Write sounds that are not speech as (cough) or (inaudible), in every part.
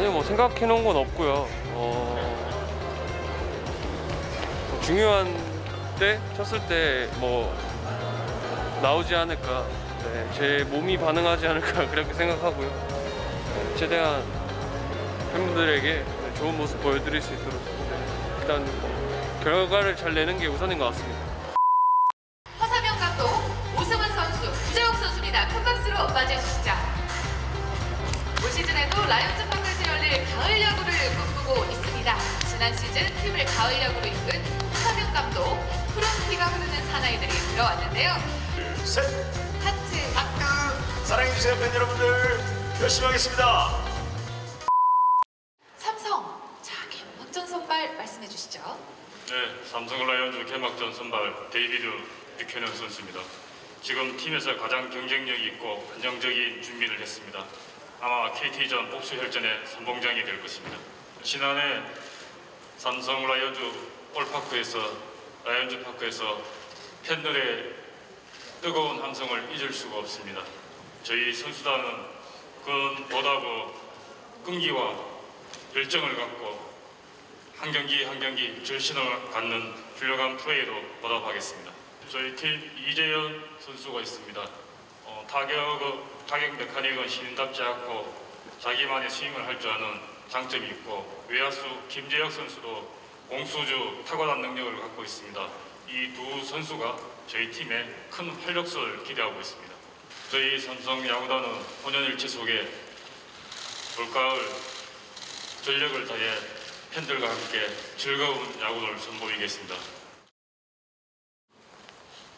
아니요 뭐 생각해 놓은 건 없고요. 어, 뭐 중요한 때 쳤을 때 뭐 나오지 않을까. 네, 제 몸이 반응하지 않을까 (laughs) 그렇게 생각하고요. 네, 최대한 팬분들에게 네, 좋은 모습 보여드릴 수 있도록 네, 일단 뭐 결과를 잘 내는 게 우선인 것 같습니다. 허사명 감독, 오승환 선수, 구재욱 선수입니다. 큰 박수로 맞이해주시죠. 올 시즌에도 라이온즈 지난 시즌 팀을 가을 야구로 이끈 허삼영 감독, 푸른 피가 흐르는 사나이들이 들어왔는데요. 셋, 하트, 하트 사랑해주세요 팬 여러분들 열심히 하겠습니다 삼성, 자, 개막전 선발 말씀해 주시죠. 네, 삼성 라이온즈 개막전 선발 데이비드 뷰캐넌 선수입니다. 지금 팀에서 가장 경쟁력이 있고 안정적인 준비를 했습니다. 아마 KT전 복수 혈전의 선봉장이 될 것입니다. 지난해 삼성 라이온즈 올파크에서 라이온즈 파크에서 팬들의 뜨거운 함성을 잊을 수가 없습니다. 저희 선수단은 그 보다고 끈기와 열정을 갖고 한 경기 한 경기 절신을 갖는 훌륭한 플레이로 보답하겠습니다. 저희 팀 이재현 선수가 있습니다. 어, 타격 타격 메카닉은 신인답지 않고 자기만의 스윙을 할 줄 아는 장점이 있고 외야수 김재혁 선수도 공수주 탁월한 능력을 갖고 있습니다. 이 두 선수가 저희 팀에 큰 활력소를 기대하고 있습니다. 저희 삼성 야구단은 혼연일체 속에 올가을 전력을 다해 팬들과 함께 즐거운 야구를 선보이겠습니다.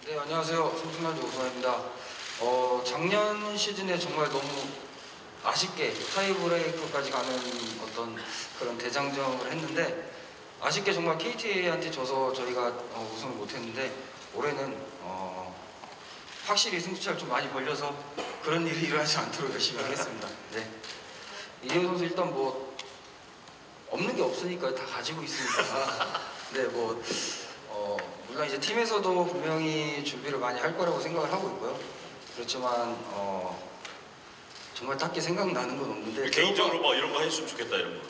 네, 안녕하세요. 삼성라이온즈 오성환입니다. 어, 작년 시즌에 정말 너무 아쉽게 타이브레이크까지 가는 어떤 그런 대장정을 했는데 아쉽게 정말 KT한테 져서 저희가 어, 우승을 못했는데 올해는 어, 확실히 승부차를 좀 많이 벌려서 그런 일이 일어나지 않도록 열심히 하겠습니다. 네. 이대호 선수 일단 뭐 없는 게 없으니까 다 가지고 있으니까 네, 뭐 어, 물론 이제 팀에서도 분명히 준비를 많이 할 거라고 생각을 하고 있고요. 그렇지만 어, 정말 딱히 생각나는 건 없는데 개인적으로 뭐 이런 거 해줬으면 좋겠다 이런 거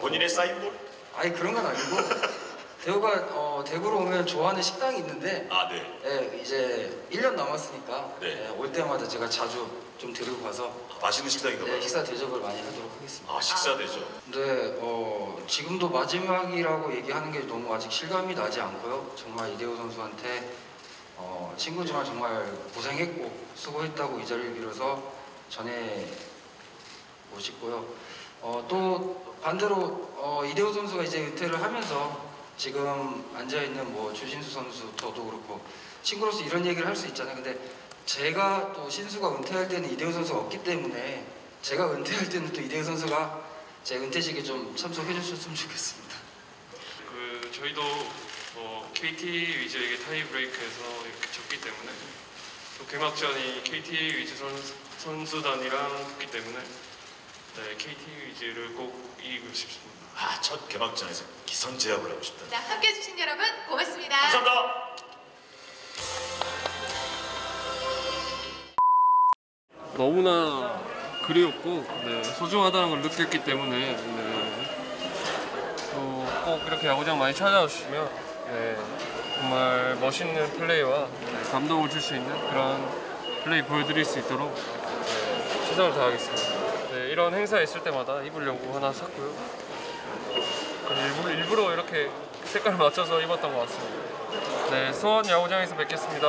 본인의 사인볼? 아니 그런 건 아니고 (laughs) 대우가 어, 대구로 오면 좋아하는 식당이 있는데 아 네 예, 이제 1년 남았으니까 네. 예, 올 때마다 제가 자주 좀 데리고 가서 맛있는 식당인가 예, 봐요 식사 대접을 많이 하도록 하겠습니다. 아 식사 되죠 근데 어, 지금도 마지막이라고 얘기하는 게 너무 아직 실감이 나지 않고요. 정말 이대호 선수한테 어, 친구지만 정말 고생했고 수고했다고 이 자리를 빌어서 전해고 싶고요. 어, 또 반대로 어, 이대호 선수가 이제 은퇴를 하면서 지금 앉아 있는 뭐 주신수 선수 저도 그렇고 친구로서 이런 얘기를 할 수 있잖아요. 근데 제가 또 신수가 은퇴할 때는 이대호 선수가 없기 때문에 제가 (laughs) 은퇴할 때는 또 이대호 선수가 제 은퇴식에 좀 참석해 주셨으면 좋겠습니다. 그 저희도 뭐 KT 위즈에게 타이브레이크에서 이렇게 졌기 때문에 또 개막전이 KT 위즈 선수, 선수 단이랑 붙기 때문에 네, KT 위즈를 꼭 이기고 싶습니다. 아 첫 개막전에서 기선제압을 하고 싶다 자, 함께 해 주신 여러분 고맙습니다. 감사합니다 너무나 그리웠고 네, 소중하다는 걸 느꼈기 때문에 네, 또 꼭 이렇게 야구장 많이 찾아와 주시면 네, 정말 멋있는 플레이와 네, 감동을 줄 수 있는 그런 플레이 보여드릴 수 있도록 네, 최선을 다하겠습니다. 네, 이런 행사 있을 때마다 입으려고 하나 샀고요. 그리고 일부러, 일부러 이렇게 색깔 맞춰서 입었던 것 같습니다. 네, 수원 야구장에서 뵙겠습니다.